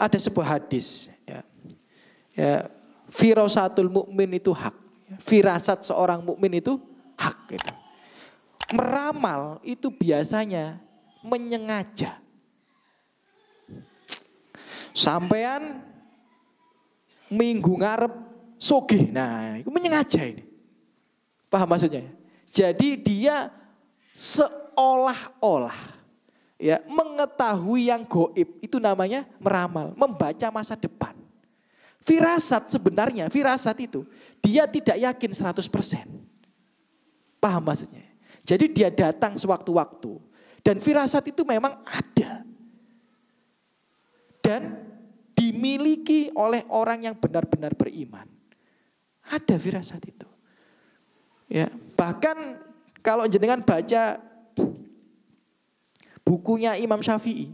ada sebuah hadis ya. Ya, firasatul mukmin itu hak. Firasat seorang mukmin itu hak gitu. Meramal itu biasanya menyengaja. Sampean minggu ngarep sogih. Nah, itu menyengaja ini. Paham maksudnya? Jadi dia seolah-olah ya mengetahui yang goib itu namanya meramal, membaca masa depan. Firasat sebenarnya, firasat itu dia tidak yakin 100%. Paham maksudnya? Jadi dia datang sewaktu-waktu. Dan firasat itu memang ada. Dan dimiliki oleh orang yang benar-benar beriman. Ada firasat itu. Ya, bahkan kalau jenengan baca bukunya Imam Syafi'i,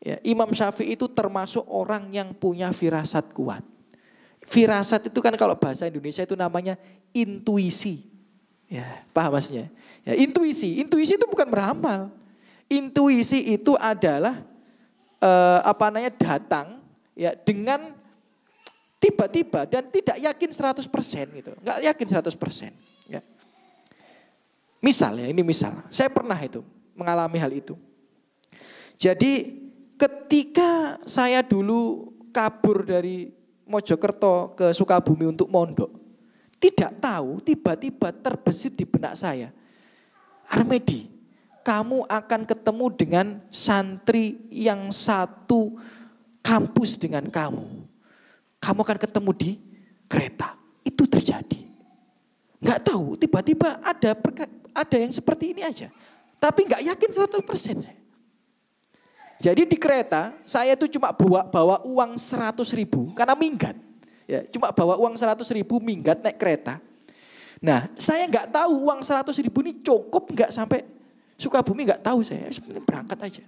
Ya, Imam Syafi'i itu termasuk orang yang punya firasat kuat. Firasat itu kan kalau bahasa Indonesia itu namanya intuisi. Ya, paham maksudnya? Ya, intuisi, intuisi itu bukan meramal. Intuisi itu adalah eh, apa namanya datang ya dengan tiba-tiba dan tidak yakin 100% gitu. Enggak yakin 100%, ya. Misal ya, ini misal. Saya pernah itu mengalami hal itu. Jadi Ketika saya dulu kabur dari Mojokerto ke Sukabumi untuk mondok, tidak tahu tiba-tiba terbesit di benak saya. Armedi, kamu akan ketemu dengan santri yang satu kampus dengan kamu. Kamu akan ketemu di kereta. Itu terjadi. Nggak tahu, tiba-tiba ada ada yang seperti ini aja. Tapi nggak yakin 100% saya. Jadi di kereta saya itu cuma bawa bawa uang 100 ribu karena minggat. Ya, cuma bawa uang 100 ribu minggat naik kereta. Nah saya nggak tahu uang 100 ribu ini cukup nggak sampai Sukabumi nggak tahu saya berangkat aja.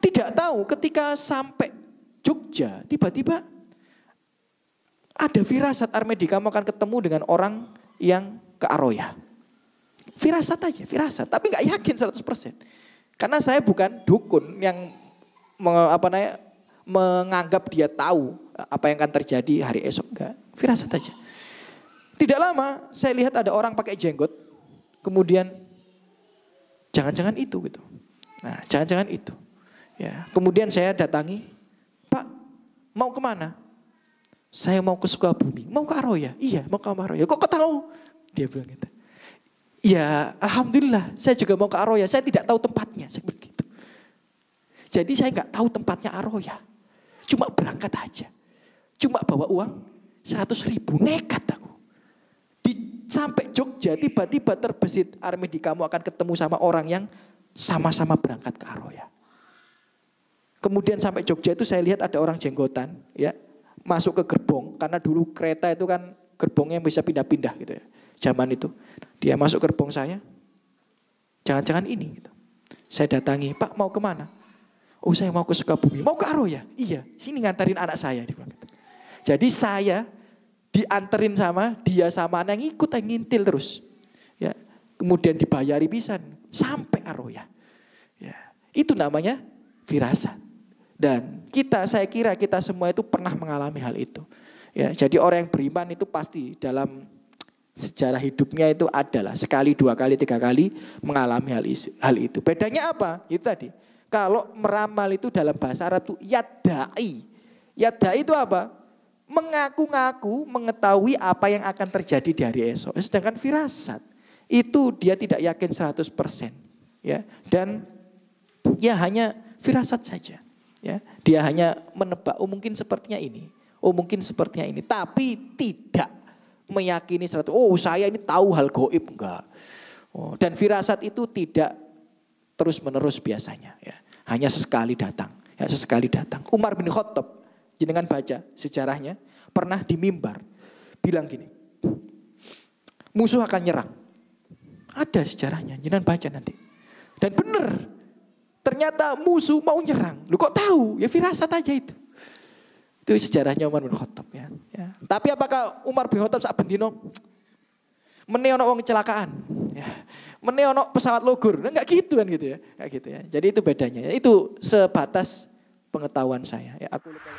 Tidak tahu ketika sampai Jogja tiba-tiba ada firasat Armedi kamu akan ketemu dengan orang yang ke Aroya. Firasat aja, firasat. Tapi nggak yakin 100%. Karena saya bukan dukun yang apa namanya, menganggap dia tahu apa yang akan terjadi hari esok. Enggak, firasat aja. Tidak lama saya lihat ada orang pakai jenggot. Kemudian jangan-jangan itu gitu. Nah jangan-jangan itu. Ya, kemudian saya datangi, Pak mau ke mana? Saya mau ke Sukabumi, mau ke Aroya. Iya, mau ke Aroya. Kok kau tahu? Dia bilang gitu. Ya Alhamdulillah saya juga mau ke Aroya. Saya tidak tahu tempatnya. Saya begitu. Jadi saya nggak tahu tempatnya Aroya. Cuma berangkat aja. Cuma bawa uang 100 ribu. Nekat aku. Di, sampai Jogja tiba-tiba terbesit Armedi kamu akan ketemu sama orang yang sama-sama berangkat ke Aroya. Kemudian sampai Jogja itu saya lihat ada orang jenggotan ya masuk ke gerbong karena dulu kereta itu kan gerbongnya bisa pindah-pindah gitu ya zaman itu. Dia masuk gerbong saya, jangan-jangan ini. Gitu. Saya datangi, Pak mau ke mana? Oh saya mau ke Sukabumi, mau ke Aroya? Iya, sini ngantarin anak saya. Gitu. Jadi saya dianterin sama dia sama anak yang ikut yang ngintil terus. Ya, kemudian dibayari pisan sampai Aroya. Ya, itu namanya firasat. Dan kita, saya kira kita semua itu pernah mengalami hal itu. Ya, jadi orang yang beriman itu pasti dalam sejarah hidupnya itu adalah sekali, dua kali, tiga kali mengalami hal, hal itu. Bedanya apa? Itu tadi. Kalau meramal itu dalam bahasa Arab itu yadai. Yadai itu apa? Mengaku-ngaku mengetahui apa yang akan terjadi di hari esok. Sedangkan firasat itu dia tidak yakin 100%. Ya. Dan ya hanya firasat saja. Ya. Dia hanya menebak, oh mungkin sepertinya ini. Oh mungkin sepertinya ini. Tapi tidak meyakini satu oh saya ini tahu hal goib enggak. Oh, dan firasat itu tidak terus menerus biasanya ya. Hanya sesekali datang, ya sesekali datang. Umar bin Khattab jenengan baca sejarahnya pernah di mimbar bilang gini. Musuh akan nyerang. Ada sejarahnya, jenengan baca nanti. Dan benar. Ternyata musuh mau nyerang. Lu kok tahu? Ya firasat aja itu. Itu sejarahnya Umar bin Khattab ya. ya. Tapi apakah Umar bin Khattab saat bendino meneono wong kecelakaan? Ya. Pesawat lugur. Nah, enggak gitu kan gitu ya. Enggak gitu ya. Jadi itu bedanya. Itu sebatas pengetahuan saya. Ya, aku lupa.